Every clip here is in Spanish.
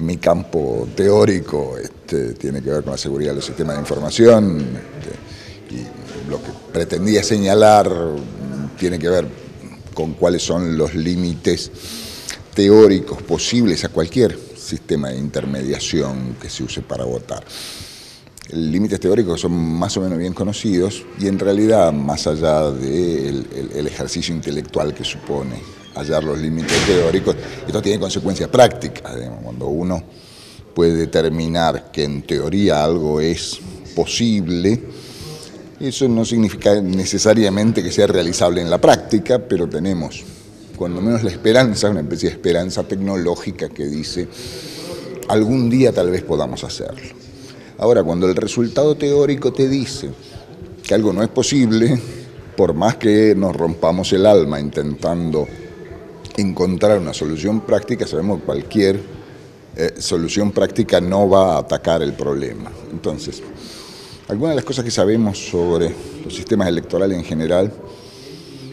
mi campo teórico este, tiene que ver con la seguridad de los sistemas de información este, y lo que pretendía señalar tiene que ver con cuáles son los límites teóricos posibles a cualquier sistema de intermediación que se use para votar. Límites teóricos son más o menos bien conocidos y en realidad, más allá del ejercicio intelectual que supone hallar los límites teóricos, esto tiene consecuencias prácticas. Cuando uno puede determinar que en teoría algo es posible, eso no significa necesariamente que sea realizable en la práctica, pero tenemos cuando menos la esperanza, una especie de esperanza tecnológica que dice algún día tal vez podamos hacerlo. Ahora, cuando el resultado teórico te dice que algo no es posible, por más que nos rompamos el alma intentando encontrar una solución práctica, sabemos que cualquier eh, solución práctica no va a atacar el problema. Entonces, algunas de las cosas que sabemos sobre los sistemas electorales en general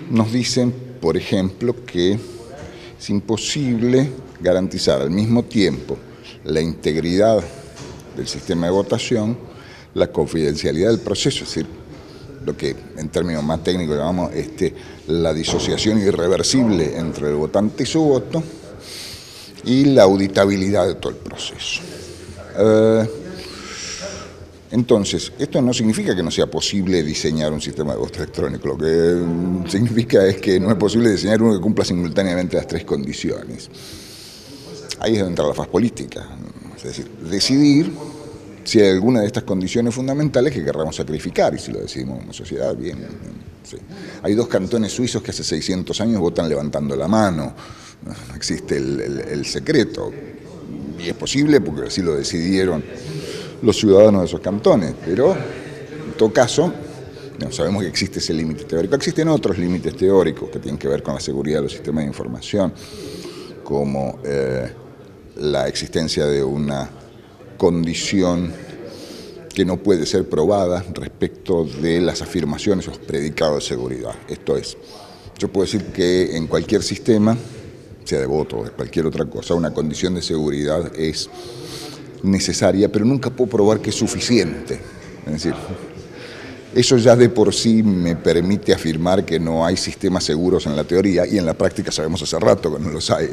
nos dicen, por ejemplo, que es imposible garantizar al mismo tiempo la integridad del sistema de votación, la confidencialidad del proceso, es decir, lo que en términos más técnicos llamamos este, la disociación irreversible entre el votante y su voto y la auditabilidad de todo el proceso. Eh, entonces, esto no significa que no sea posible diseñar un sistema de voto electrónico, lo que mm, significa es que no es posible diseñar uno que cumpla simultáneamente las tres condiciones. Ahí es donde entra la faz política, es decir, decidir si hay alguna de estas condiciones fundamentales que querramos sacrificar, y si lo decidimos como sociedad, bien. Hay dos cantones suizos que hace 600 años votan levantando la mano, no existe el, secreto, y es posible porque así lo decidieron los ciudadanos de esos cantones, pero en todo caso no, sabemos que existe ese límite teórico. Existen otros límites teóricos que tienen que ver con la seguridad de los sistemas de información, como eh, la existencia de una condición que no puede ser probada respecto de las afirmaciones o predicados de seguridad. Esto es, yo puedo decir que en cualquier sistema, sea de voto o de cualquier otra cosa, una condición de seguridad es necesaria, pero nunca puedo probar que es suficiente. Es decir, eso ya de por sí me permite afirmar que no hay sistemas seguros en la teoría y en la práctica sabemos hace rato que no los hay.